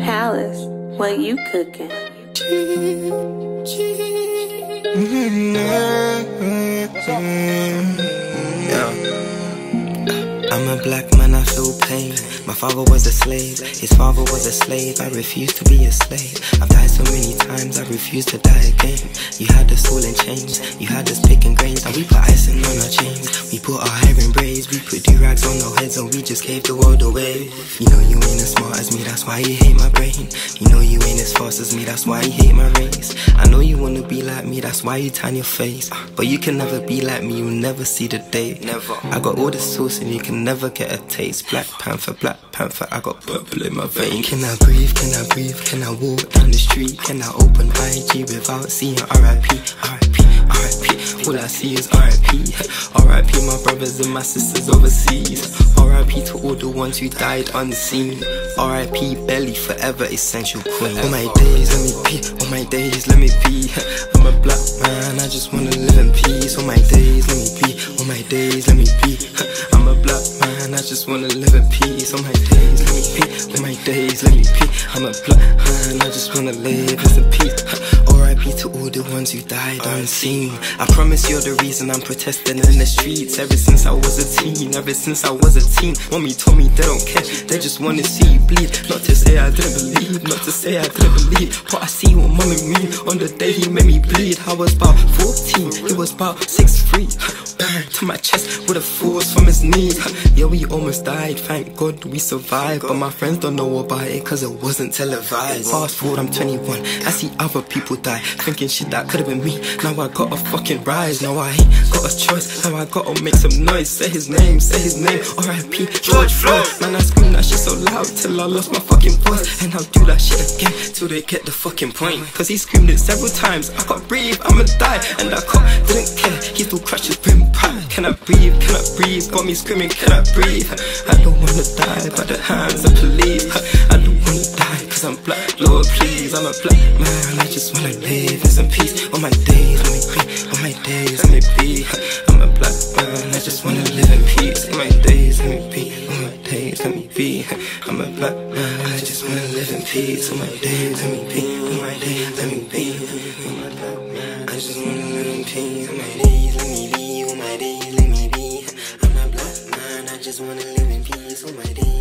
Palace, what you cooking? I'm a black man, I feel pain. My father was a slave, his father was a slave. I refuse to be a slave. I've died so many times, I refuse to die again. You had us all in chains, you had us picking grains, and we put icing on our chains. Our hair in braids, we put do rags on our heads, and we just gave the world away. You know you ain't as smart as me, that's why you hate my brain. You know you ain't as fast as me, that's why you hate my race. I know you wanna be like me, that's why you tan your face. Ah, but you can never be like me, you'll never see the day. Never. I got all the sauce and you can never get a taste. Black Panther, Black Panther, I got purple in my vein. Can I breathe? Can I breathe? Can I walk down the street? Can I open IG without seeing? RIP, RIP. All I see is RIP. RIP, my brothers and my sisters overseas. RIP to all the ones who died unseen. RIP, belly forever essential queen. All my days, let me be. All my days, let me be. I'm a black man, I just wanna live in peace. All my days, let me be. All my days, let me be. I'm a black man, I just wanna live in peace. All my days, let me be. All my days, let me be. I'm a black man, I just wanna live in peace. All the died unseen. I promise you're the reason I'm protesting in the streets. Ever since I was a teen, ever since I was a teen. Mommy told me they don't care, they just wanna see you bleed. Not to say I didn't believe, not to say I didn't believe. But I see what mommy mean on the day he made me bleed. I was about 14, he was about 6'3. To my chest with a force from his knee. Yeah, we almost died, thank God we survived. But my friends don't know about it cause it wasn't televised. Fast forward, I'm 21, I see other people die. Thinking shit that could've been me. Now I gotta fucking rise. Now I ain't got a choice. Now I gotta make some noise. Say his name, say his name. R.I.P. George Floyd. Man, I scream that shit so loud till I lost my fucking voice. And I'll do that shit again till they get the fucking point. Cause he screamed it several times. I can't breathe, I'ma die. And I cop didn't care. He still crushed his rim pride. Can I breathe? Can I breathe? Got me screaming, can I breathe? I don't wanna die by the hands of police. I don't wanna die cause I'm black. Lord, please, I'm a black man. I just wanna live in some peace. On my days, On my days, let me be. I'm a black man. I just wanna live in peace. On my days, let me be. On my days, let me be. I'm a black man. I just wanna live in peace. On my days, let me be. On my days, let me be. I'm a black man. I just wanna live in peace. On my days, let me be. On my days, let me be. I'm a black man. I just wanna live in peace. On my days.